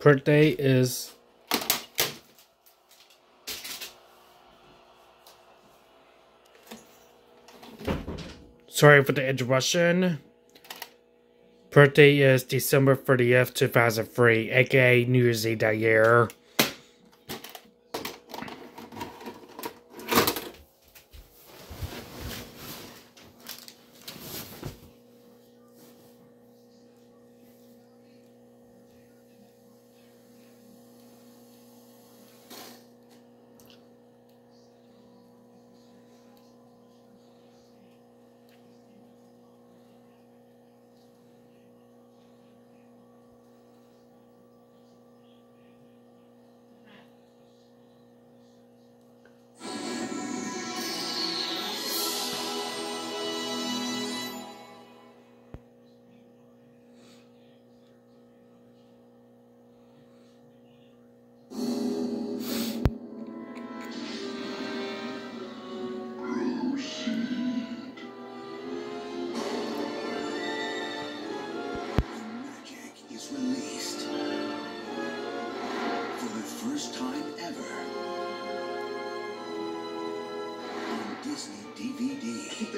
birthday is Sorry for the interruption. Birthday is December 30th, 2003, aka New Year's Eve that year.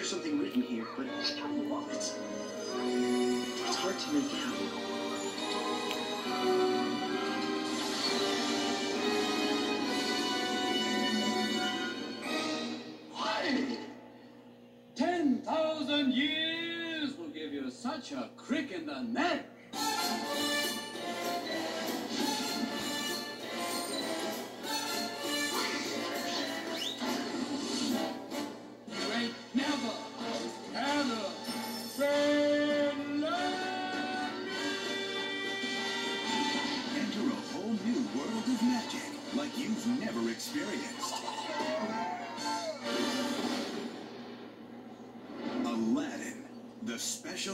There's something written here, but it's what? It's hard to make out. Ten thousand years will give you such a crick in the neck.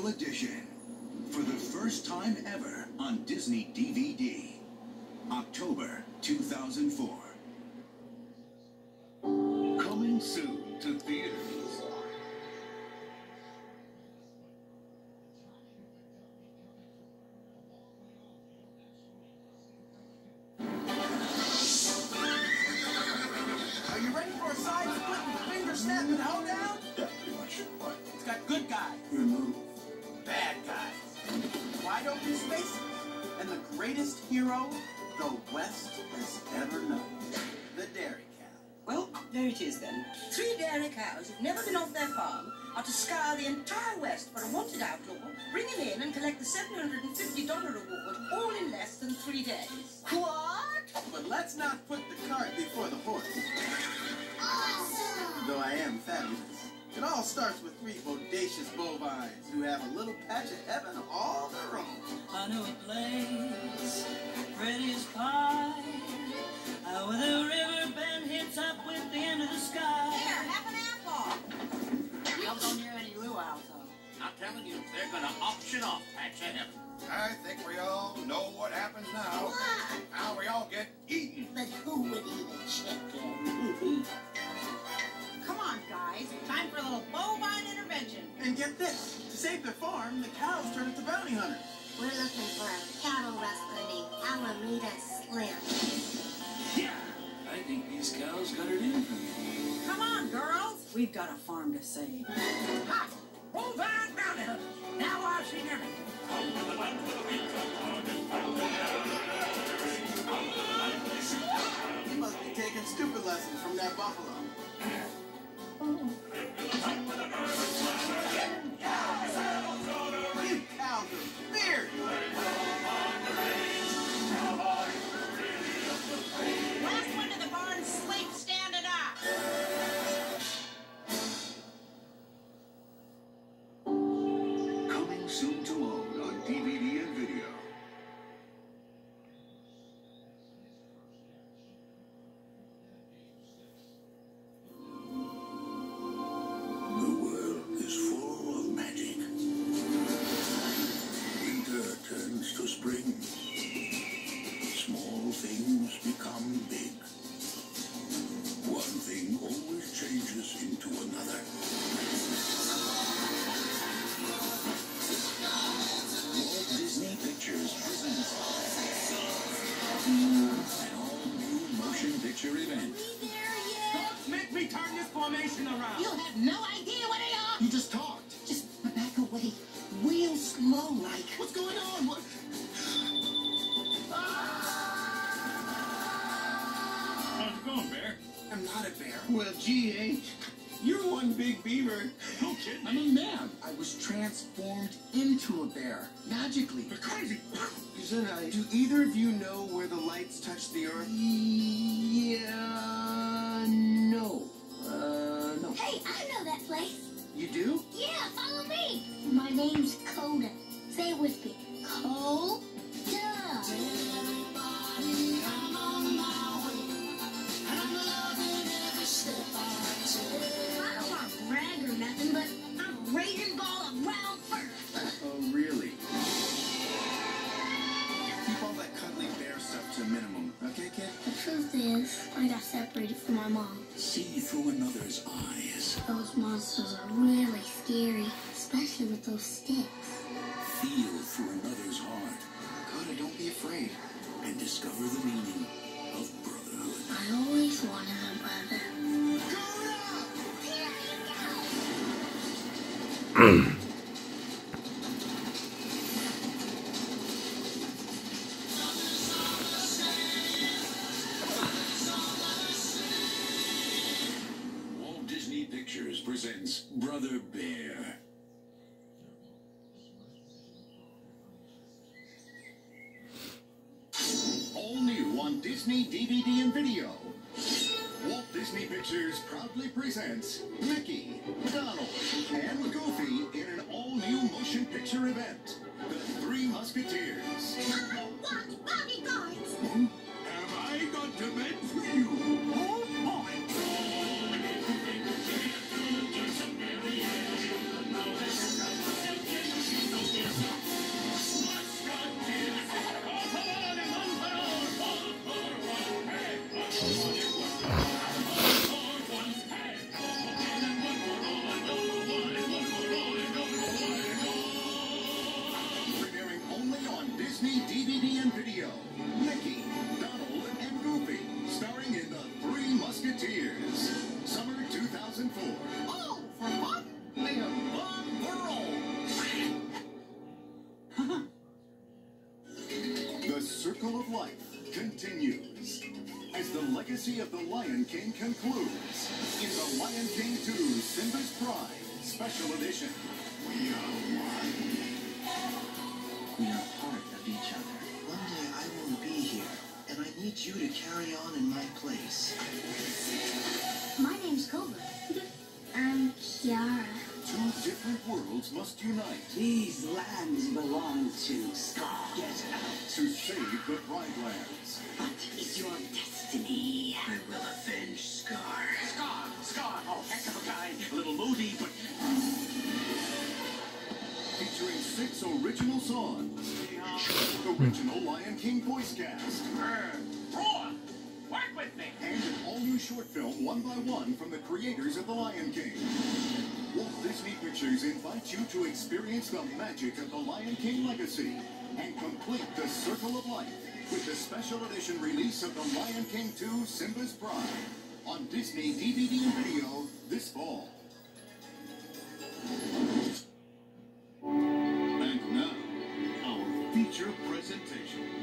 Edition. For the first time ever on Disney DVD. October 2004. Coming soon to theaters. Are you ready for a side split and finger snap and hoedown? Yeah, greatest hero the West has ever known. The Dairy Cow. Well, there it is then. Three dairy cows who've never been off their farm are to scour the entire West for a wanted outlaw, bring him in and collect the $750 reward all in less than three days. What? But let's not put the cart before the horse. Awesome! Though I am fabulous. It all starts with three bodacious bovines who have a little patch of heaven all their own. I know a place, pretty as pie, where the river bend hits up with the end of the sky. Here, have an apple. Don't go near any luau's, though. I'm telling you, they're gonna auction off Patch of Heaven. I think we all know what happens now. How we all get eaten. But who would eat a chicken? Come on, guys. Time for a little bovine intervention. And get this, to save their farm, the cows turn into bounty hunters. We're looking for a cattle rustler named Alameda Slim. Yeah! I think these cows got it in for me. Come on, girls. We've got a farm to save. Ha! Bovine bounty hunters. Now I've seen everything. Real slow like. What's going on? What? How's it going, Bear? I'm not a bear. Well, gee, eh? You're one big beaver. No kidding. I'm a man. I was transformed into a bear magically. You're crazy. Isn't Do either of you know where the lights touch the earth? Yeah. No. Uh, no. Hey, I know that place. You do? Name's Koda. Say it with me. Koda. Got from my mom. See through another's eyes. Those monsters are really scary, especially with those sticks. Feel through another's heart. Koda, don't be afraid. And discover the meaning of brotherhood. I always wanted a brother. Here you go. Disney DVD and video. Walt Disney Pictures proudly presents Mickey, Donald, and Goofy in an all-new motion picture event. The Three Musketeers. Musketeers. Summer 2004. Oh, for fun? They have fun for all. The Circle of Life continues. As the legacy of the Lion King concludes in The Lion King 2 Simba's Pride Special Edition. We are one. We are part of each other. And you to carry on in my place. My name's Kovu. I'm Kiara. Two different worlds must unite These lands belong to Scar. Get out. to save the Pride Lands. What is your destiny? I will avenge Scar. Scar, Scar, oh, heck of a guy. A little moody, but six original songs. Original Lion King voice cast. roar. Work with me. And an all-new short film, one by one, from the creators of The Lion King. Walt Disney Pictures invites you to experience the magic of The Lion King legacy and complete the Circle of Life with the special edition release of The Lion King 2 Simba's Pride on Disney DVD and video this fall. Presentation.